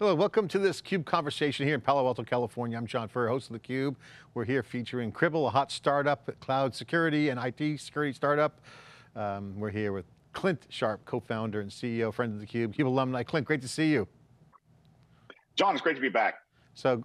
Hello, welcome to this CUBE conversation here in Palo Alto, California. I'm John Furrier, host of theCUBE. We're here featuring Cribl, a hot startup, cloud security and IT security startup. Um, we're here with Clint Sharp, co-founder and CEO, friend of theCUBE, CUBE alumni. Clint, great to see you. John, it's great to be back. So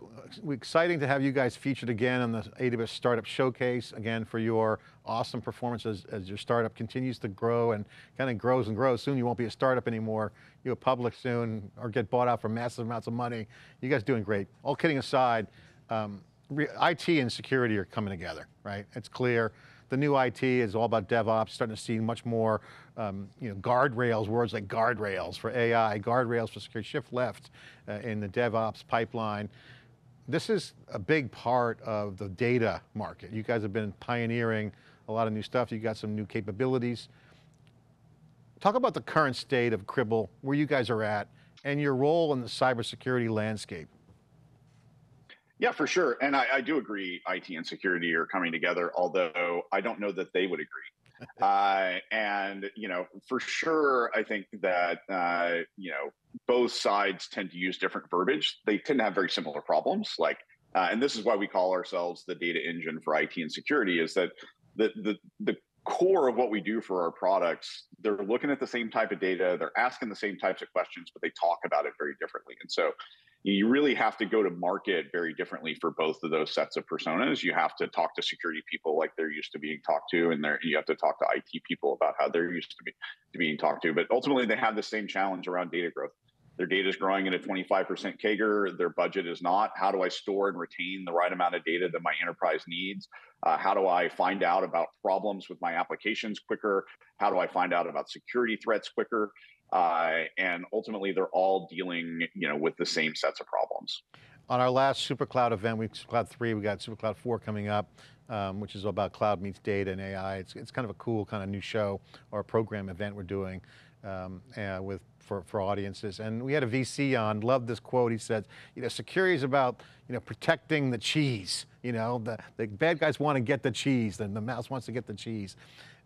exciting to have you guys featured again on the AWS Startup Showcase, again for your awesome performance as, as your startup continues to grow and kind of grows and grows. Soon you won't be a startup anymore. You'll public soon or get bought out for massive amounts of money. You guys doing great. All kidding aside, um, IT and security are coming together, right? It's clear. The new IT is all about DevOps, starting to see much more um, you know, guardrails, words like guardrails for AI, guardrails for security, shift left uh, in the DevOps pipeline. This is a big part of the data market. You guys have been pioneering a lot of new stuff. You got some new capabilities. Talk about the current state of Cribl, where you guys are at, and your role in the cybersecurity landscape. Yeah, for sure. And I, I, do agree IT and security are coming together, although I don't know that they would agree. uh, and, you know, for sure, I think that, uh, you know, both sides tend to use different verbiage. They tend to have very similar problems. Like, uh, and this is why we call ourselves the data engine for IT and security is that the, the, the core of what we do for our products, they're looking at the same type of data, they're asking the same types of questions, but they talk about it very differently. And so you really have to go to market very differently for both of those sets of personas. You have to talk to security people like they're used to being talked to, and you have to talk to IT people about how they're used to, be, to being talked to. But ultimately, they have the same challenge around data growth. Their data is growing at a 25% CAGR. Their budget is not. How do I store and retain the right amount of data that my enterprise needs? Uh, how do I find out about problems with my applications quicker? How do I find out about security threats quicker? Uh, and ultimately, they're all dealing, you know, with the same sets of problems. On our last SuperCloud event, we SuperCloud 3, we got SuperCloud 4 coming up, um, which is about cloud meets data and AI. It's, it's kind of a cool kind of new show or program event we're doing um, uh, with for, for audiences. And we had a VC on, loved this quote. He said, you know, security is about, you know, protecting the cheese. You know, the, the bad guys want to get the cheese, then the mouse wants to get the cheese.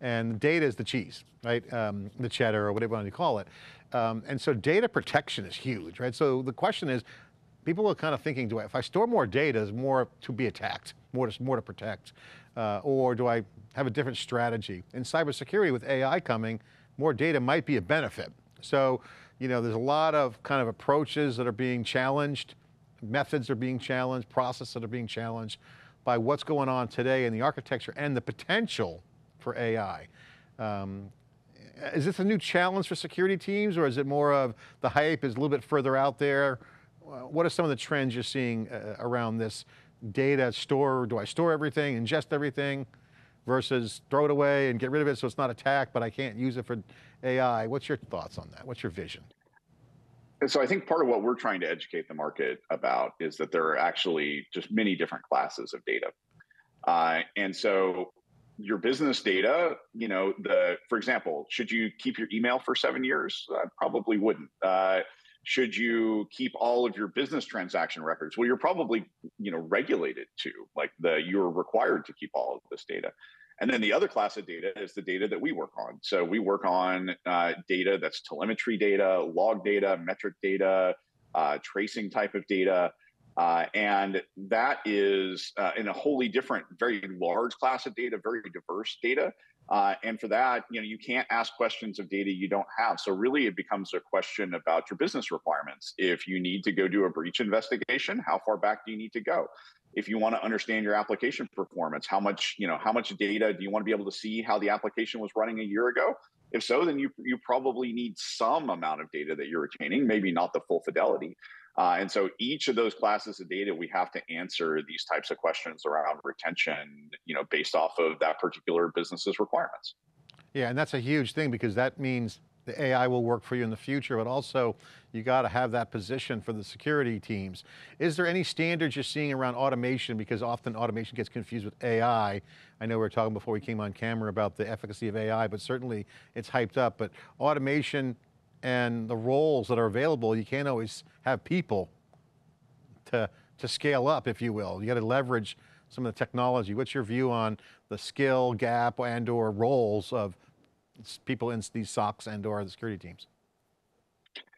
And data is the cheese, right? Um, the cheddar or whatever you want to call it. Um, and so data protection is huge, right? So the question is, people are kind of thinking, do I, if I store more data, is more to be attacked, more to, more to protect? Uh, or do I have a different strategy? In cybersecurity with AI coming, more data might be a benefit. So, you know, there's a lot of kind of approaches that are being challenged, methods are being challenged, processes that are being challenged by what's going on today in the architecture and the potential for AI. Um, is this a new challenge for security teams or is it more of the hype is a little bit further out there? What are some of the trends you're seeing uh, around this data store? Do I store everything, ingest everything versus throw it away and get rid of it so it's not attacked, but I can't use it for AI. What's your thoughts on that? What's your vision? So I think part of what we're trying to educate the market about is that there are actually just many different classes of data. Uh, and so your business data, you know, the for example, should you keep your email for seven years? I probably wouldn't. Uh, should you keep all of your business transaction records? Well, you're probably, you know, regulated to like the you're required to keep all of this data. And then the other class of data is the data that we work on. So we work on uh, data that's telemetry data, log data, metric data, uh, tracing type of data. Uh, and that is uh, in a wholly different, very large class of data, very diverse data. Uh, and for that, you know, you can't ask questions of data you don't have. So really, it becomes a question about your business requirements. If you need to go do a breach investigation, how far back do you need to go? If you want to understand your application performance, how much, you know, how much data do you want to be able to see how the application was running a year ago? If so, then you you probably need some amount of data that you're retaining, maybe not the full fidelity. Uh, and so each of those classes of data, we have to answer these types of questions around retention, you know, based off of that particular business's requirements. Yeah, and that's a huge thing because that means the AI will work for you in the future, but also you got to have that position for the security teams. Is there any standards you're seeing around automation? Because often automation gets confused with AI. I know we were talking before we came on camera about the efficacy of AI, but certainly it's hyped up, but automation and the roles that are available, you can't always have people to, to scale up, if you will. You got to leverage some of the technology. What's your view on the skill gap and or roles of people in these SOCs and or the security teams?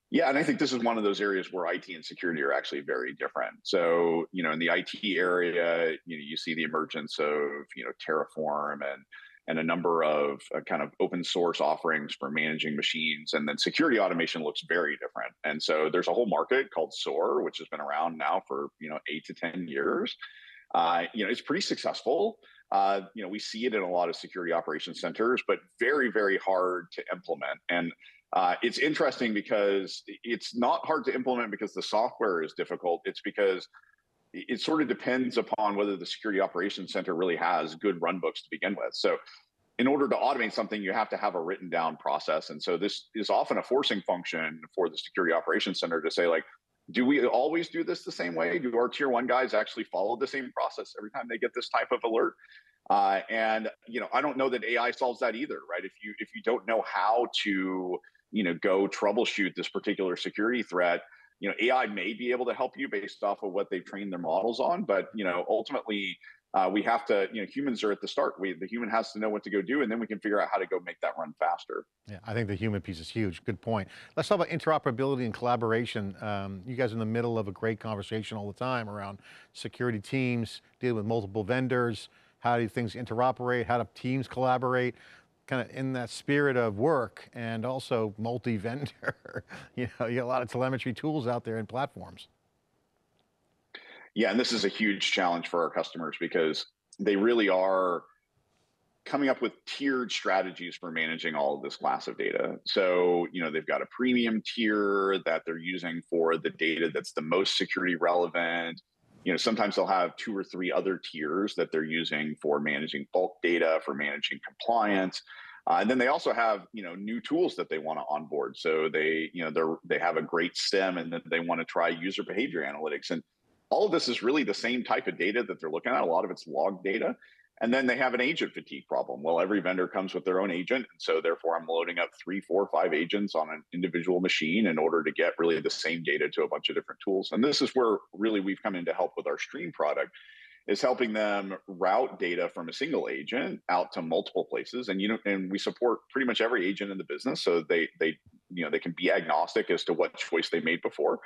Yeah, and I think this is one of those areas where IT and security are actually very different. So, you know, in the IT area, you know, you see the emergence of, you know, Terraform and and a number of uh, kind of open source offerings for managing machines. And then security automation looks very different. And so there's a whole market called SOAR, which has been around now for you know eight to ten years. Uh, you know, it's pretty successful. Uh, you know, we see it in a lot of security operations centers, but very, very hard to implement. And uh, it's interesting because it's not hard to implement because the software is difficult. It's because it sort of depends upon whether the security operations center really has good run books to begin with. So in order to automate something, you have to have a written down process. And so this is often a forcing function for the security operations center to say, like, do we always do this the same way? Do our tier one guys actually follow the same process every time they get this type of alert? Uh, and you know, I don't know that AI solves that either, right? If you if you don't know how to you know go troubleshoot this particular security threat, you know ai may be able to help you based off of what they've trained their models on but you know ultimately uh, we have to you know humans are at the start. We the human has to know what to go do and then we can figure out how to go make that run faster. Yeah i think the human piece is huge. Good point. Let's talk about interoperability and collaboration. Um, you guys are in the middle of a great conversation all the time around security teams dealing with multiple vendors how do things interoperate how do teams collaborate kind of in that spirit of work and also multi-vendor, you know, you got a lot of telemetry tools out there and platforms. Yeah, and this is a huge challenge for our customers because they really are coming up with tiered strategies for managing all of this class of data. So, you know, they've got a premium tier that they're using for the data that's the most security relevant you know sometimes they'll have two or three other tiers that they're using for managing bulk data for managing compliance uh, and then they also have you know new tools that they want to onboard. So they you know they're they have a great SIEM and then they want to try user behavior analytics. And all of this is really the same type of data that they're looking at. A lot of it's log data and then they have an agent fatigue problem. Well, every vendor comes with their own agent. And so therefore I'm loading up three, four, five agents on an individual machine in order to get really the same data to a bunch of different tools. And this is where really we've come in to help with our stream product is helping them route data from a single agent out to multiple places. And you know, and we support pretty much every agent in the business. So they they you know they can be agnostic as to what choice they made before.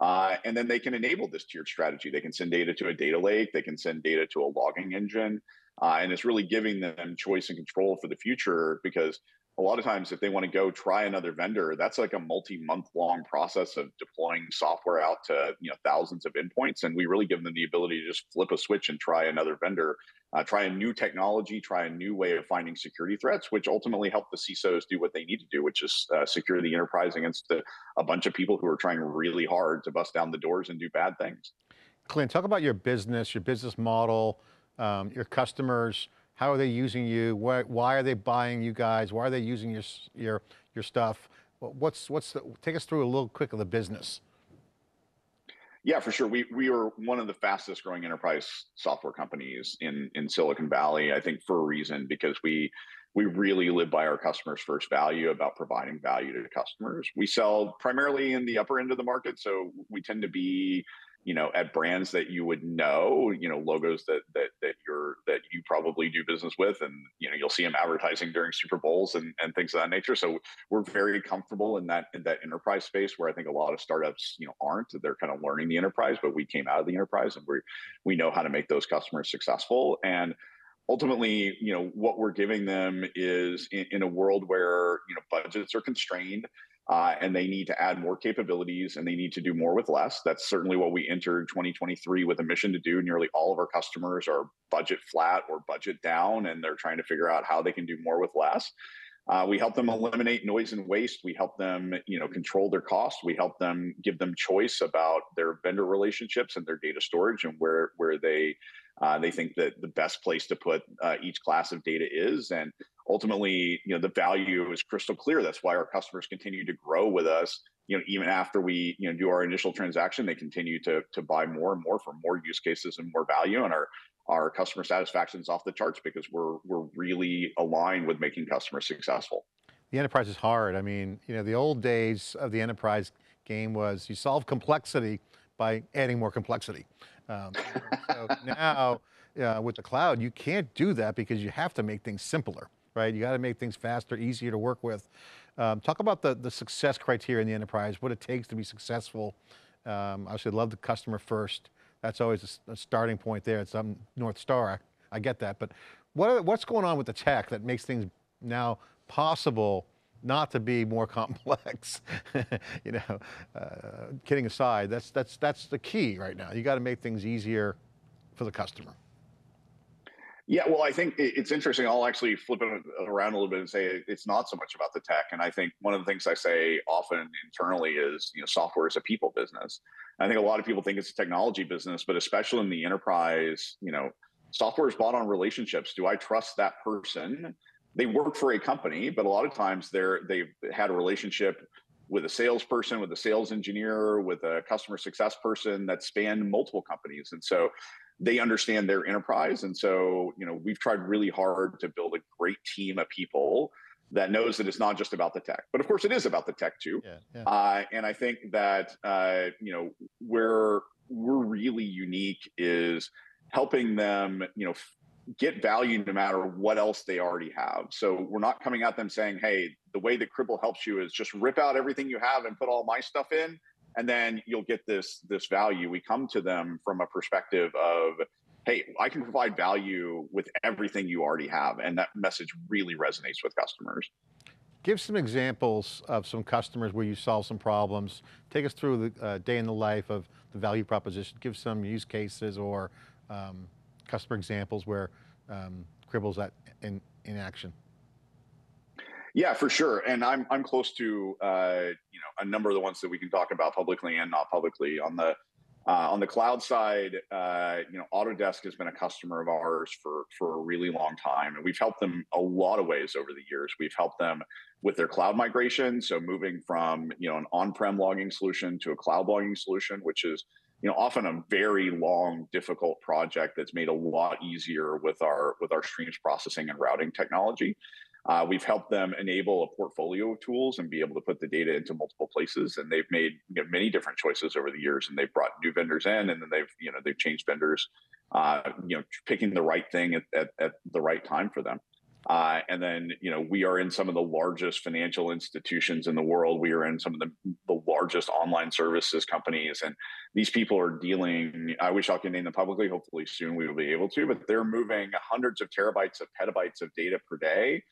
Uh, and then they can enable this tiered strategy. They can send data to a data lake. They can send data to a logging engine. Uh, and it's really giving them choice and control for the future because a lot of times if they want to go try another vendor that's like a multi-month long process of deploying software out to you know thousands of endpoints and we really give them the ability to just flip a switch and try another vendor uh, try a new technology try a new way of finding security threats which ultimately help the CISOs do what they need to do which is uh, secure the enterprise against a, a bunch of people who are trying really hard to bust down the doors and do bad things. Clint talk about your business your business model um, your customers, how are they using you? Why, why, are they buying you guys? Why are they using your, your, your stuff? What's, what's the, take us through a little quick of the business. Yeah, for sure. We we are one of the fastest growing enterprise software companies in in Silicon Valley. I think for a reason because we we really live by our customers' first value about providing value to customers. We sell primarily in the upper end of the market, so we tend to be you know at brands that you would know you know logos that that that you're that you probably do business with and you know you'll see them advertising during super bowls and, and things of that nature. So we're very comfortable in that in that enterprise space where i think a lot of startups you know aren't. They're kind of learning the enterprise but we came out of the enterprise and we we know how to make those customers successful. And ultimately you know what we're giving them is in, in a world where you know budgets are constrained uh, and they need to add more capabilities and they need to do more with less. That's certainly what we entered 2023 with a mission to do. Nearly all of our customers are budget flat or budget down, and they're trying to figure out how they can do more with less. Uh, we help them eliminate noise and waste. We help them, you know, control their costs. We help them give them choice about their vendor relationships and their data storage and where where they uh, they think that the best place to put uh, each class of data is. And ultimately, you know, the value is crystal clear. That's why our customers continue to grow with us. You know, even after we you know do our initial transaction, they continue to to buy more and more for more use cases and more value. And our our customer satisfaction is off the charts because we're we're really aligned with making customers successful. The enterprise is hard. I mean, you know, the old days of the enterprise game was you solve complexity by adding more complexity. Um, so now uh, with the cloud, you can't do that because you have to make things simpler right? You got to make things faster, easier to work with. Um, talk about the, the success criteria in the enterprise, what it takes to be successful. Um, obviously love the customer first. That's always a, a starting point there. It's some North Star, I, I get that. But what are, what's going on with the tech that makes things now possible not to be more complex. you know, uh, kidding aside, that's, that's, that's the key right now. You got to make things easier for the customer. Yeah, well, I think it's interesting. I'll actually flip it around a little bit and say it's not so much about the tech. And I think one of the things I say often internally is, you know, software is a people business. I think a lot of people think it's a technology business, but especially in the enterprise, you know, software is bought on relationships. Do I trust that person? They work for a company, but a lot of times they're they've had a relationship with a salesperson, with a sales engineer, with a customer success person that spanned multiple companies. And so they understand their enterprise. And so, you know, we've tried really hard to build a great team of people that knows that it's not just about the tech, but of course it is about the tech too. Yeah, yeah. Uh, and I think that uh, you know where we're really unique is helping them, you know, get value no matter what else they already have. So we're not coming at them saying, "Hey, the way that Cribl helps you is just rip out everything you have and put all my stuff in, and then you'll get this this value. We come to them from a perspective of hey i can provide value with everything you already have. And that message really resonates with customers. Give some examples of some customers where you solve some problems. Take us through the uh, day in the life of the value proposition. Give some use cases or um, customer examples where um, Cribl's at in, in action yeah, for sure. And I'm I'm close to uh, you know a number of the ones that we can talk about publicly and not publicly. On the uh, on the cloud side, uh, you know, Autodesk has been a customer of ours for for a really long time, and we've helped them a lot of ways over the years. We've helped them with their cloud migration, so moving from you know an on-prem logging solution to a cloud logging solution, which is you know often a very long, difficult project that's made a lot easier with our with our streams processing and routing technology. Uh, we've helped them enable a portfolio of tools and be able to put the data into multiple places. And they've made you know, many different choices over the years, and they've brought new vendors in, and then they've you know they've changed vendors, uh, you know, picking the right thing at, at, at the right time for them. Uh, and then, you know, we are in some of the largest financial institutions in the world. We are in some of the, the largest online services companies. And these people are dealing, I wish I could name them publicly. Hopefully soon we will be able to, but they're moving hundreds of terabytes of petabytes of data per day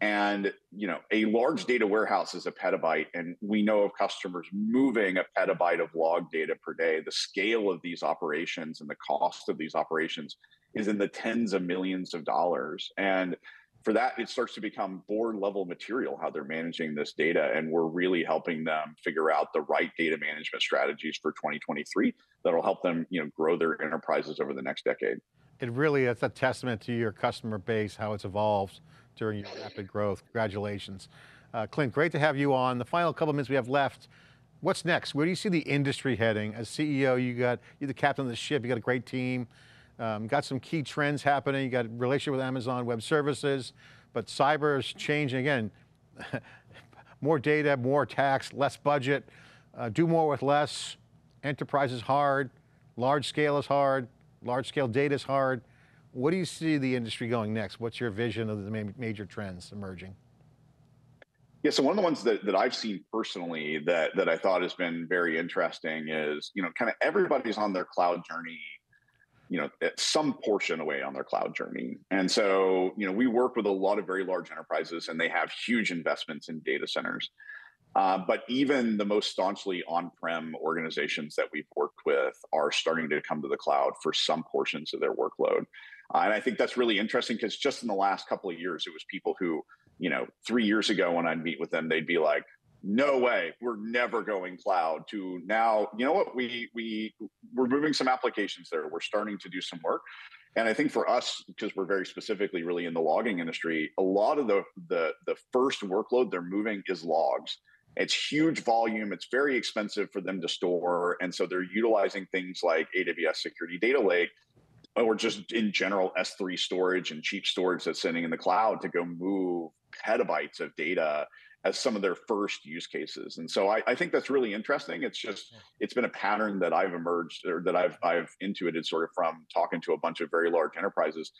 and you know a large data warehouse is a petabyte and we know of customers moving a petabyte of log data per day. The scale of these operations and the cost of these operations is in the tens of millions of dollars. And for that it starts to become board level material how they're managing this data. And we're really helping them figure out the right data management strategies for 2023 that'll help them you know grow their enterprises over the next decade. It really is a testament to your customer base how it's evolved during your rapid growth. Congratulations. Uh, Clint, great to have you on. The final couple minutes we have left, what's next? Where do you see the industry heading? As CEO, you got, you're the captain of the ship, you got a great team, um, got some key trends happening, you got a relationship with Amazon Web Services, but cyber is changing again. more data, more tax, less budget, uh, do more with less, enterprise is hard, large scale is hard, large scale data is hard. What do you see the industry going next? What's your vision of the major trends emerging? Yeah, so one of the ones that, that I've seen personally that that I thought has been very interesting is, you know, kind of everybody's on their cloud journey, you know, at some portion away on their cloud journey. And so, you know, we work with a lot of very large enterprises and they have huge investments in data centers. Uh, but even the most staunchly on-prem organizations that we've worked with are starting to come to the cloud for some portions of their workload. Uh, and I think that's really interesting because just in the last couple of years, it was people who, you know, three years ago when I'd meet with them, they'd be like, no way, we're never going cloud to now, you know what, we we we're moving some applications there. We're starting to do some work. And I think for us, because we're very specifically really in the logging industry, a lot of the the the first workload they're moving is logs. It's huge volume. It's very expensive for them to store. And so they're utilizing things like AWS Security Data Lake or just in general S3 storage and cheap storage that's sitting in the cloud to go move petabytes of data as some of their first use cases. And so I, I, think that's really interesting. It's just it's been a pattern that I've emerged or that I've I've intuited sort of from talking to a bunch of very large enterprises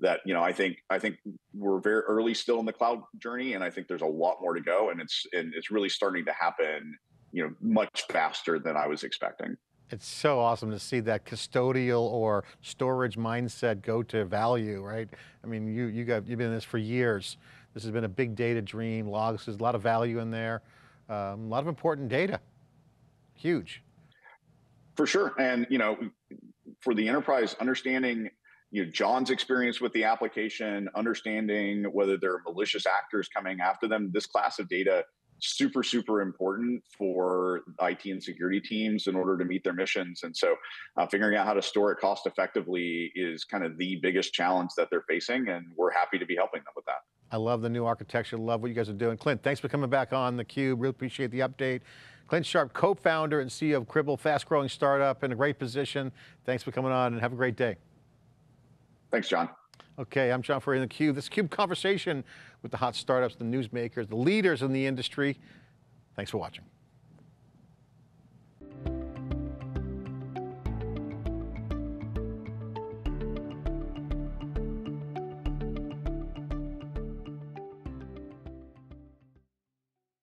that you know I think I think we're very early still in the cloud journey, and I think there's a lot more to go, and it's and it's really starting to happen, you know, much faster than I was expecting. It's so awesome to see that custodial or storage mindset go to value, right? I mean, you you got you've been in this for years. This has been a big data dream. Logs, there's a lot of value in there, um, a lot of important data. Huge. For sure, and you know, for the enterprise, understanding you know John's experience with the application, understanding whether there are malicious actors coming after them. This class of data super super important for IT and security teams in order to meet their missions. And so, uh, figuring out how to store it cost effectively is kind of the biggest challenge that they're facing, and we're happy to be helping them with that. I love the new architecture. Love what you guys are doing. Clint, thanks for coming back on theCUBE. Really appreciate the update. Clint Sharp, co-founder and CEO of Cribl, fast growing startup in a great position. Thanks for coming on and have a great day. Thanks, John. Okay, I'm John Furrier in theCUBE. This CUBE conversation with the hot startups, the newsmakers, the leaders in the industry. Thanks for watching.